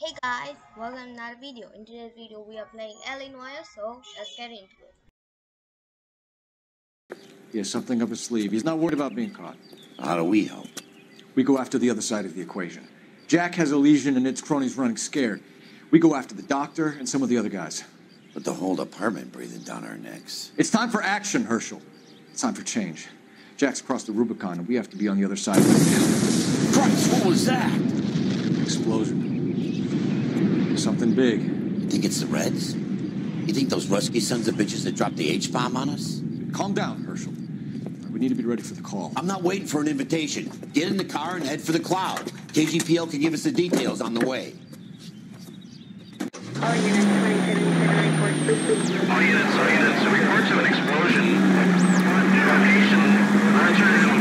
Hey guys, welcome to another video. In today's video, we are playing L.A. Noire, so let's get into it. He has something up his sleeve. He's not worried about being caught. How do we help? We go after the other side of the equation. Jack has Elysian and its cronies running scared. We go after the doctor and some of the other guys. But the whole department breathing down our necks. It's time for action, Herschel. It's time for change. Jack's crossed the Rubicon, and we have to be on the other side of the. Christ, what was that? Explosion. Something big. You think it's the Reds? You think those Rusky sons of bitches that dropped the H-bomb on us? Calm down, Herschel. We need to be ready for the call. I'm not waiting for an invitation. Get in the car and head for the cloud. KGPL can give us the details on the way. All units, All units, all units, reports of an explosion. Location, alternative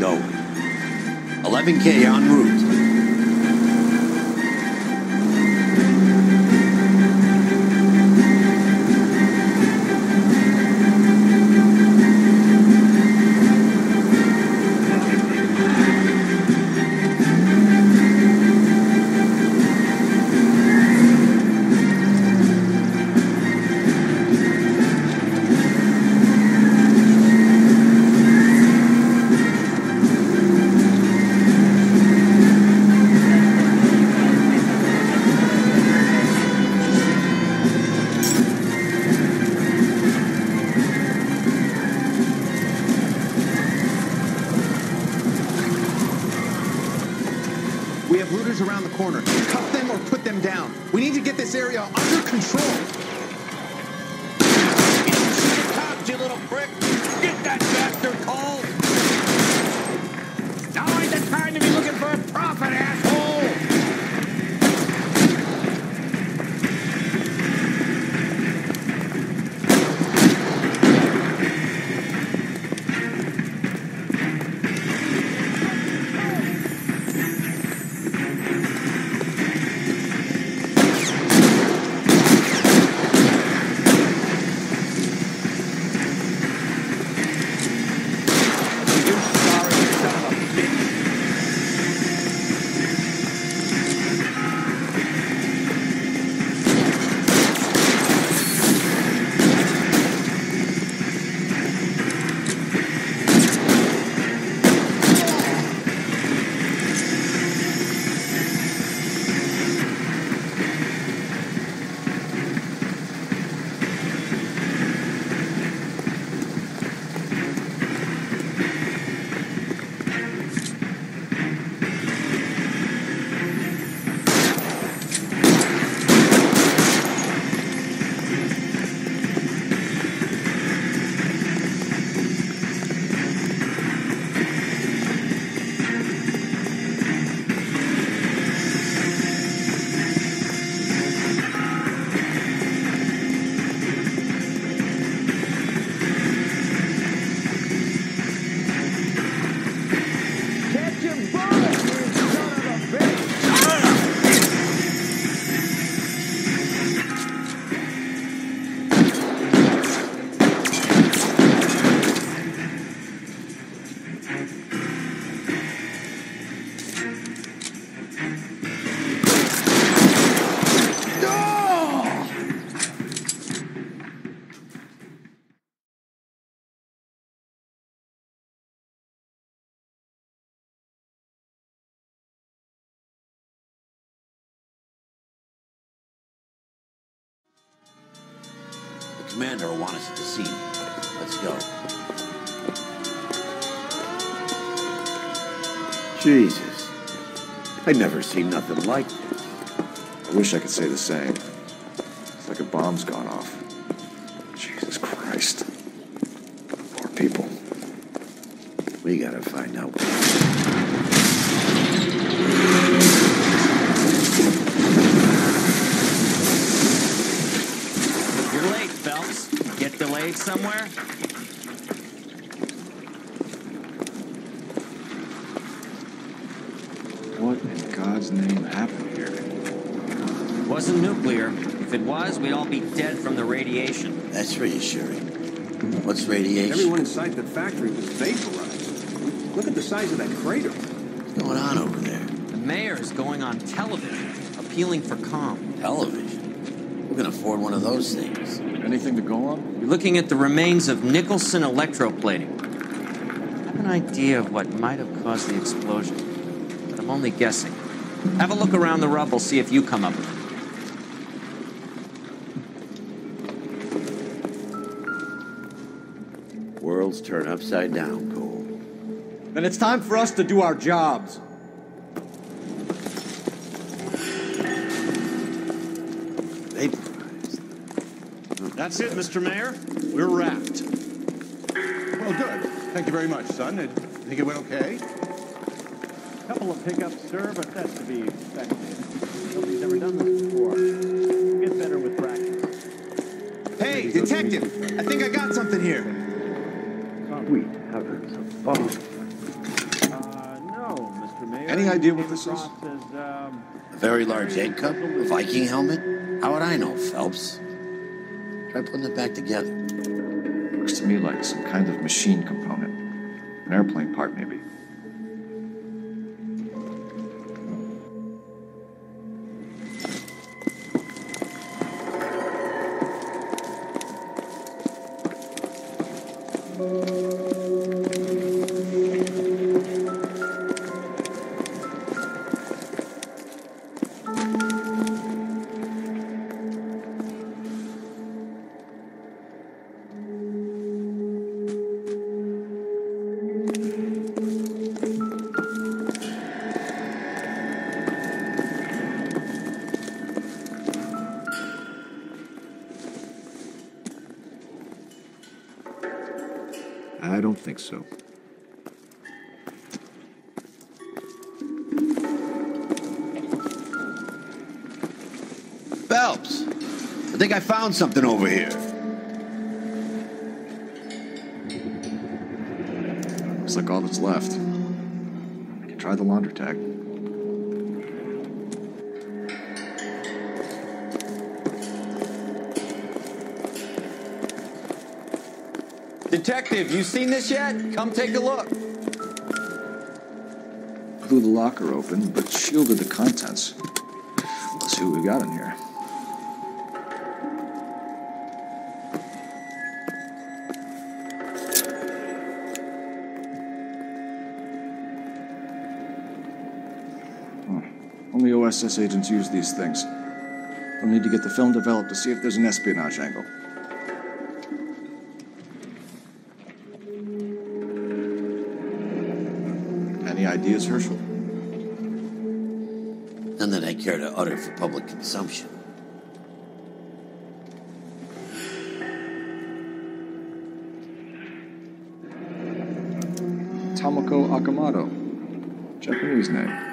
Going. 11K en route. Control. Cops, you little prick! Get that bastard cold! Commander will want us the scene. Let's go. Jesus. I never seen nothing like this. I wish I could say the same. It's like a bomb's gone off. Jesus Christ. Poor people. We gotta find out. You're late, Phelps. Get somewhere? What in God's name happened here? It Wasn't nuclear. If it was, we'd all be dead from the radiation. That's reassuring. What's radiation? Everyone inside the factory was vaporized. Look at the size of that crater. What's going on over there? The mayor is going on television, appealing for calm. Television. Who can afford one of those things? Anything to go on? You're looking at the remains of Nicholson electroplating. I have an idea of what might have caused the explosion, but I'm only guessing. Have a look around the rubble, see if you come up with it. Worlds turn upside down, Cole. Then it's time for us to do our jobs. That's it, Mr. Mayor. We're wrapped. Well, good. Thank you very much, son. I think it went okay. A Couple of hiccups, sir, but that's to be expected. Nobody's ever done this before. Get better with practice. Hey, detective! I think I got something here. Sweet heavens above. Uh, no, Mr. Mayor. Any idea what this is? Across um, A very large egg cup? A Viking helmet? How would I know, Phelps? Try putting it back together. Looks to me like some kind of machine component. An airplane part, maybe. I don't so. Phelps! I think I found something over here. Looks like all that's left. I can try the launder tag. Detective, you seen this yet? Come take a look. Blew the locker open, but shielded the contents. Let's see what we got in here. Oh, Only OSS agents use these things. We'll need to get the film developed to see if there's an espionage angle. Ideas, Herschel? None that I care to utter for public consumption. Tomoko Akamoto. Japanese name.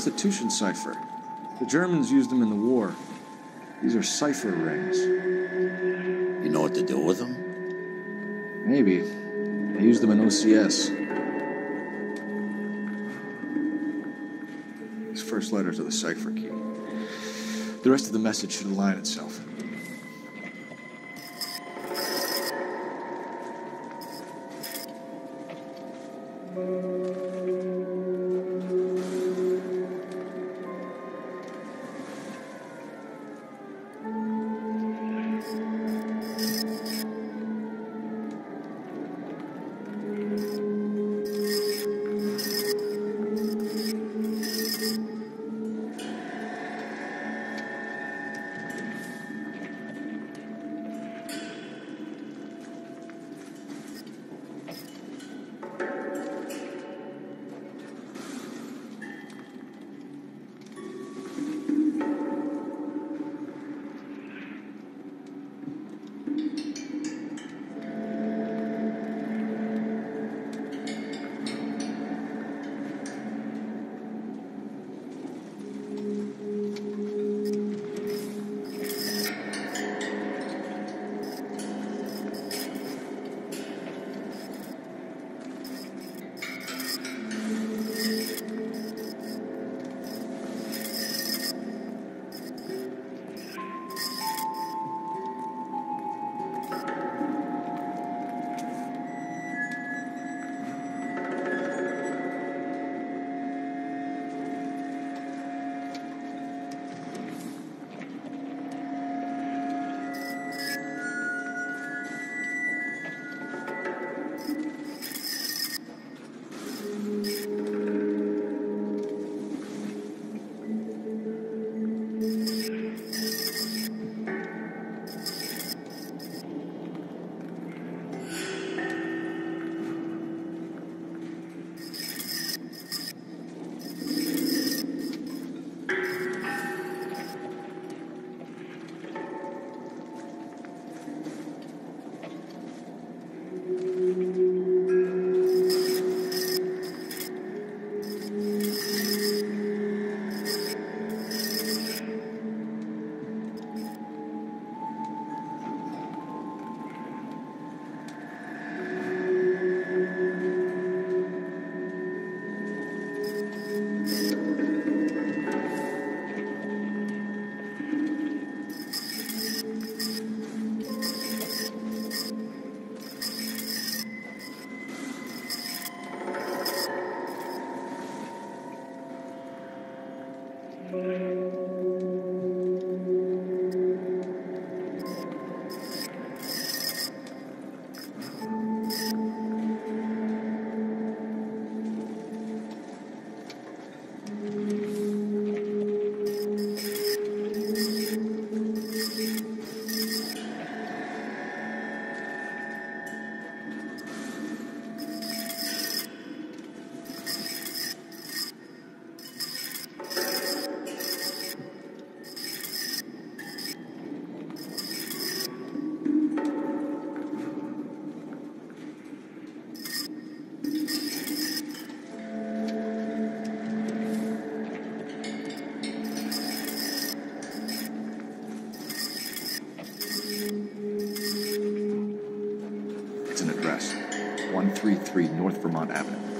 Substitution cipher. The Germans used them in the war. These are cipher rings. You know what to do with them? Maybe. I used them in OCS. These first letters are the cipher key. The rest of the message should align itself. Vermont Avenue.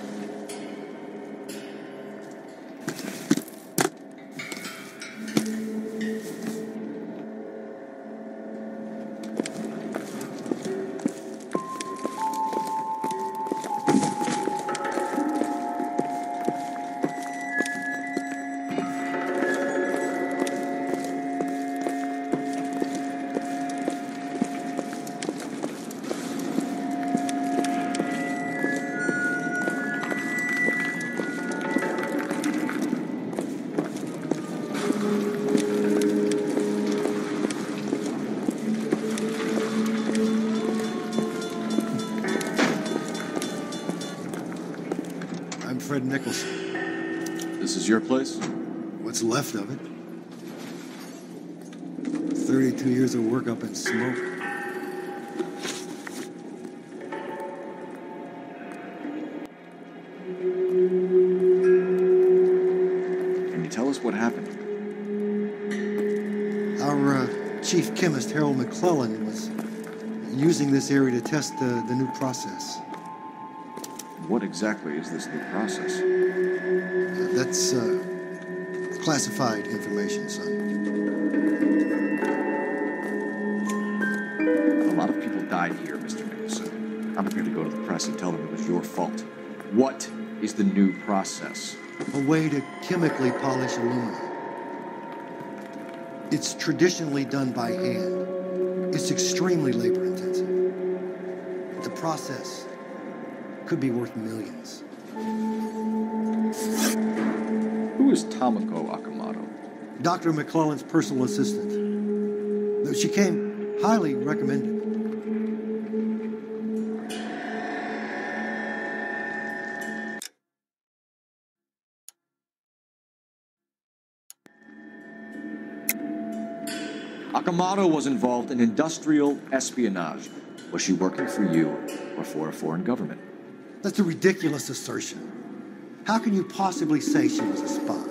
Fred Nicholson. This is your place? What's left of it? 32 years of work up in smoke. Can you tell us what happened? Our uh, chief chemist, Harold McClellan, was using this area to test uh, the new process. What exactly is this new process? Uh, that's uh, classified information, son. A lot of people died here, Mr. Nicholson. I'm prepared to go to the press and tell them it was your fault. What is the new process? A way to chemically polish aluminum. It's traditionally done by hand. It's extremely labor intensive. The process could be worth millions. Who is Tamako Akamoto? Dr. McClellan's personal assistant. Though She came highly recommended. Akamoto was involved in industrial espionage. Was she working for you or for a foreign government? That's a ridiculous assertion. How can you possibly say she was a spy?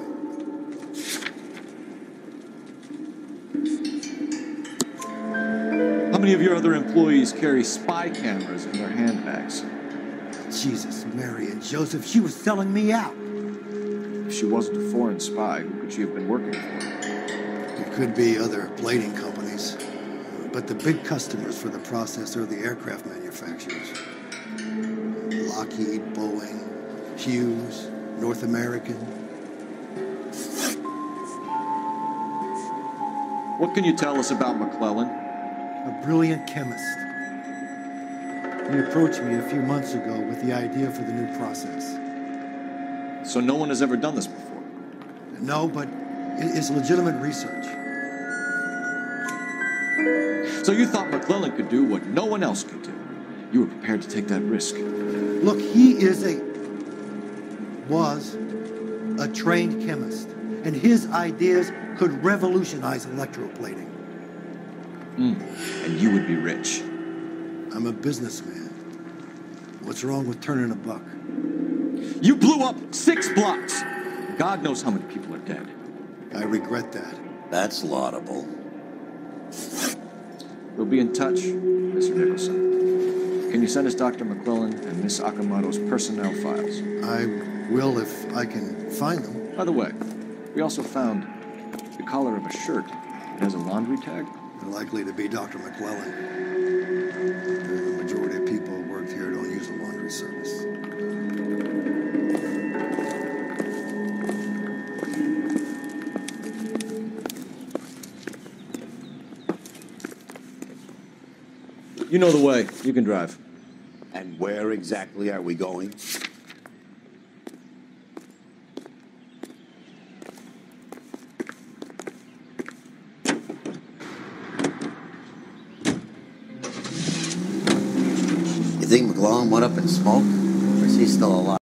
How many of your other employees carry spy cameras in their handbags? Jesus, Mary, and Joseph, she was selling me out. If she wasn't a foreign spy, who could she have been working for? It could be other plating companies, but the big customers for the process are the aircraft manufacturers. Lockheed, Boeing, Hughes, North American. What can you tell us about McClellan? A brilliant chemist. He approached me a few months ago with the idea for the new process. So no one has ever done this before. No, but it's legitimate research. So you thought McClellan could do what no one else could do. You were prepared to take that risk. Look, he is a was a trained chemist, and his ideas could revolutionize electroplating. Mm. And you would be rich. I'm a businessman. What's wrong with turning a buck? You blew up six blocks. God knows how many people are dead. I regret that. That's laudable. We'll be in touch, Mr. Nicholson sent us Dr. McClellan and Miss Akamoto's personnel files. I will if I can find them. By the way, we also found the collar of a shirt. It has a laundry tag. They're likely to be Dr. McClellan. The majority of people who work here don't use a laundry service. You know the way. You can drive. And where exactly are we going? You think McGlone went up in smoke? Or is he still alive?